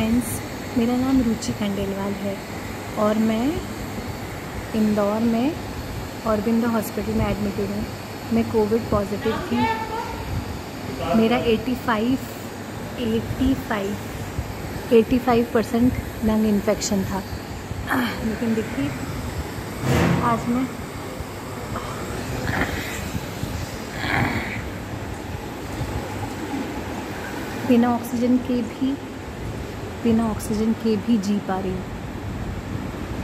Friends मेरा नाम रुचि खंडेलवाल है और मैं इंदौर में औरबिंदो हॉस्पिटल में एडमिटेड हूँ। मैं कोविड पॉजिटिव थी। मेरा 85 85 85 परसेंट लंग इन्फेक्शन था। लेकिन देखिए, आज मैं बिना ऑक्सीजन के भी बिना ऑक्सीजन के भी जी पा रही हूँ।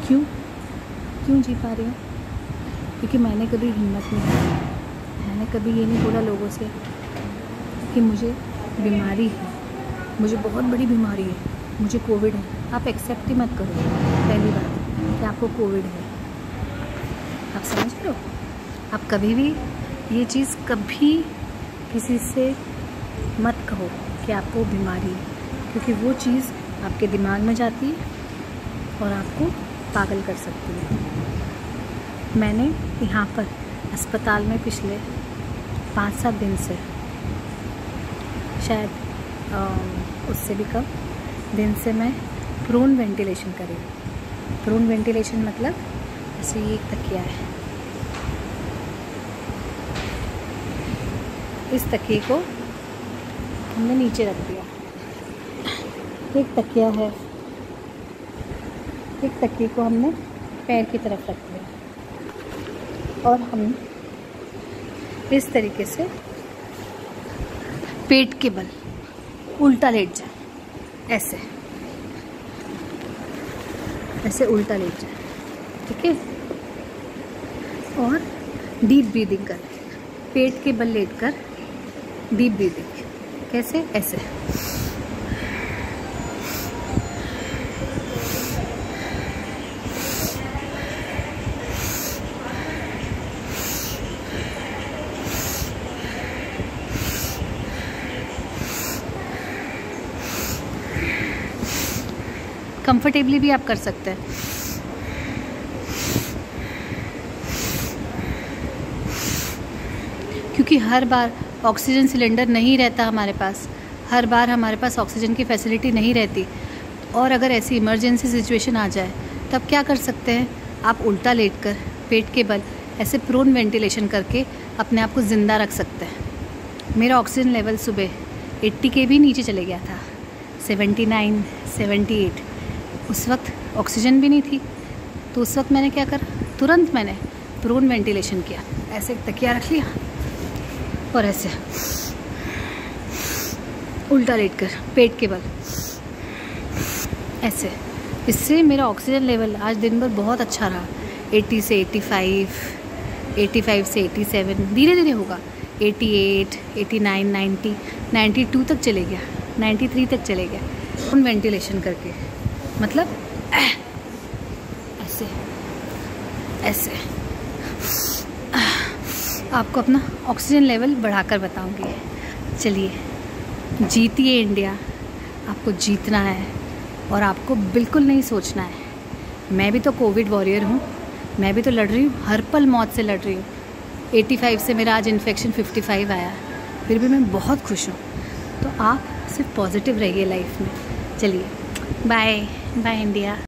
क्यों? क्यों जी पा रही हूँ? क्योंकि मैंने कभी हिम्मत नहीं की। मैंने कभी ये नहीं बोला लोगों से कि मुझे बीमारी है। मुझे बहुत बड़ी बीमारी है। मुझे कोविड है। आप एक्सेप्ट ही मत करो। पहली बात, कि आपको कोविड है। आप समझ हो? आप कभी भी ये चीज़ कभी किसी से मत कहो कि आपको बीमारी है। क्योंकि वो चीज़ आपके दिमाग में जाती है और आपको पागल कर सकती है। मैंने यहाँ पर अस्पताल में पिछले पाँच सात दिन से, शायद उससे भी कम, दिन से मैं प्रोन वेंटिलेशन करी प्रोन वेंटिलेशन मतलब ऐसे ये एक तकिया है। इस तकिए को हमने नीचे रख दिया। एक तकिया है। एक तकिए को हमने पैर की तरफ़ रख दिया। और हम इस तरीके से पेट के बल उल्टा लेट जाए। ऐसे। ऐसे उल्टा लेट जाए। ठीक है? और डीप ब्रीदिंग कर। पेट के बल लेट कर डीप ब्रीदिंग कैसे? ऐसे। कंफर्टेबली भी आप कर सकते हैं। क्योंकि हर बार ऑक्सीजन सिलेंडर नहीं रहता हमारे पास हर बार हमारे पास ऑक्सीजन की फैसिलिटी नहीं रहती। और अगर ऐसी इमरजेंसी सिचुएशन आ जाए तब क्या कर सकते हैं? आप उल्टा लेट कर पेट के बल ऐसे प्रोन वेंटिलेशन करके अपने आप को ज़िंदा रख सकते हैं। मेरा ऑक्सीजन लेवल सुबह 80 के भी नीचे चले गया था। 79, 78 उस वक्त ऑक्सीजन भी नहीं थी। तो उस वक्त मैंने क्या करा? तुरंत मैंने प्रोन वेंटिलेशन किया। ऐसे तकिया रख लिया और ऐसे उल्टा लेट कर, पेट के बल। ऐसे। इससे मेरा ऑक्सीजन लेवल आज दिन भर बहुत अच्छा रहा। 80 से 85 85 से 87 धीरे धीरे होगा। 88 89 90 92 तक चले गया। 93 तक चले गया। उन वेंटिलेशन करके। मतलब ऐसे ऐसे। आपको अपना ऑक्सीजन लेवल बढ़ाकर बताऊँगी। चलिए, जीतिए इंडिया। आपको जीतना है और आपको बिल्कुल नहीं सोचना है। मैं भी तो कोविड वॉरियर हूँ। मैं भी तो लड़ रही हूँ। हर पल मौत से लड़ रही हूँ। 85 से मेरा आज इन्फेक्शन 55 आया। फिर भी मैं बहुत खुश हूँ। तो आप सिर्फ़ पॉजिटिव रहिए लाइफ में। चलिए। bye. Bye india.